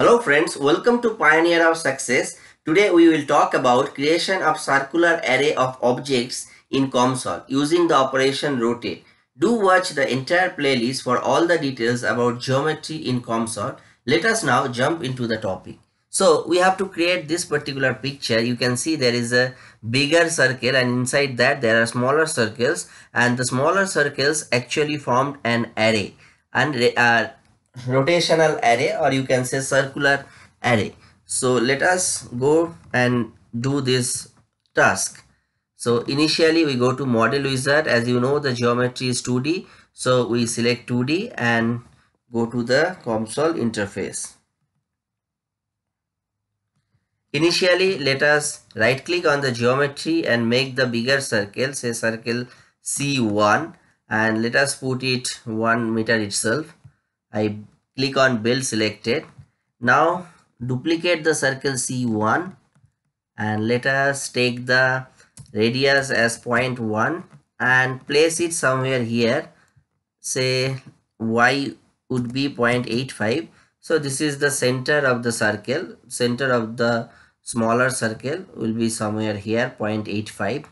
Hello friends, welcome to Pioneer of Success. Today we will talk about creation of circular array of objects in COMSOL using the operation rotate. Do watch the entire playlist for all the details about geometry in COMSOL. Let us now jump into the topic. So we have to create this particular picture. You can see there is a bigger circle and inside that there are smaller circles and the smaller circles actually formed an array and uh, rotational array or you can say circular array. So let us go and do this task. So initially we go to model wizard. As you know the geometry is 2d so we select 2d and go to the COMSOL interface. Initially let us right click on the geometry and make the bigger circle say circle c1 and let us put it one meter itself I click on build selected. Now duplicate the circle C1 and let us take the radius as 0.1 and place it somewhere here. Say Y would be 0.85. So this is the center of the circle. Center of the smaller circle will be somewhere here 0.85.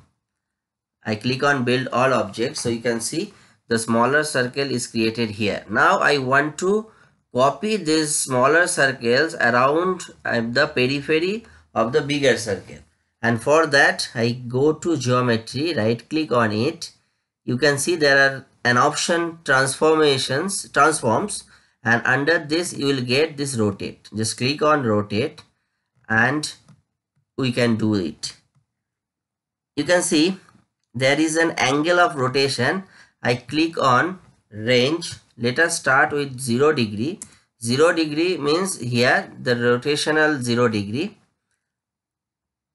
I click on build all objects. So you can see the smaller circle is created here. Now i want to copy these smaller circles around uh, the periphery of the bigger circle. And for that i go to geometry right click on it. You can see there are an option transformations transforms. And under this you will get this rotate. Just click on rotate and we can do it. You can see there is an angle of rotation I click on range. Let us start with 0 degree. 0 degree means here the rotational 0 degree.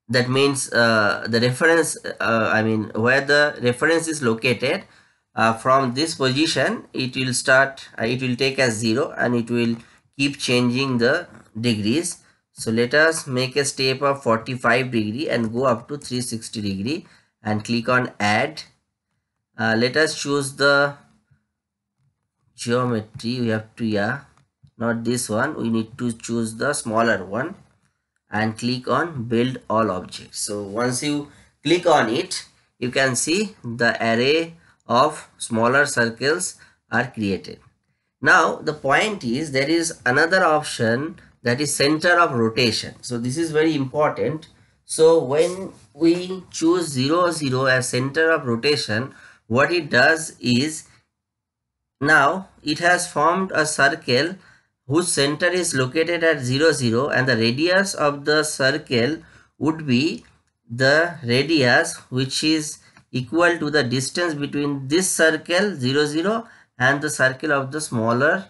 That means uh, the reference, uh, I mean where the reference is located uh, from this position it will start, uh, it will take as 0 and it will keep changing the degrees. So let us make a step of 45 degree and go up to 360 degree and click on add uh, let us choose the geometry. We have to yeah. Not this one. We need to choose the smaller one and click on build all objects. So once you click on it you can see the array of smaller circles are created. Now the point is there is another option that is center of rotation. So this is very important. So when we choose 0 0 as center of rotation what it does is now it has formed a circle whose center is located at 0 0 and the radius of the circle would be the radius which is equal to the distance between this circle 0 0 and the circle of the smaller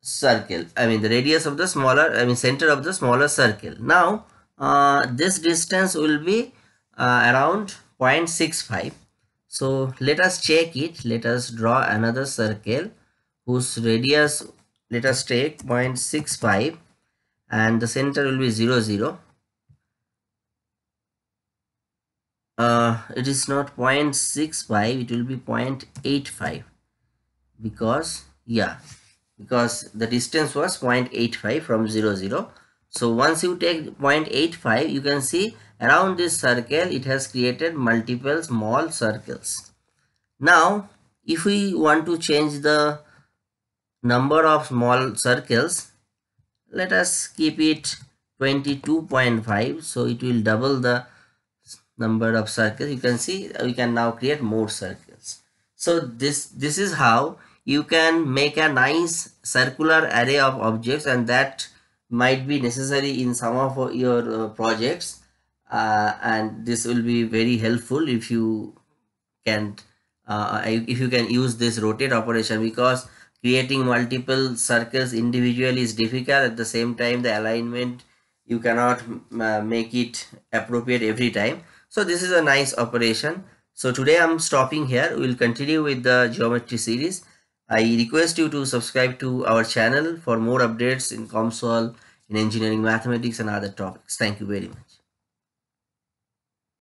circle. I mean the radius of the smaller i mean center of the smaller circle. Now uh, this distance will be uh, around 0.65 so let us check it. Let us draw another circle whose radius let us take 0.65 and the center will be 0 0. Uh, it is not 0.65 it will be 0.85 because yeah because the distance was 0.85 from 0 0 so once you take 0.85 you can see Around this circle, it has created multiple small circles. Now, if we want to change the number of small circles, let us keep it 22.5. So, it will double the number of circles. You can see uh, we can now create more circles. So, this, this is how you can make a nice circular array of objects and that might be necessary in some of your uh, projects uh, and this will be very helpful if you can uh, if you can use this rotate operation because creating multiple circles individually is difficult. At the same time the alignment you cannot uh, make it appropriate every time. So this is a nice operation. So today i'm stopping here. We'll continue with the geometry series i request you to subscribe to our channel for more updates in COMSOL in engineering mathematics and other topics. Thank you very much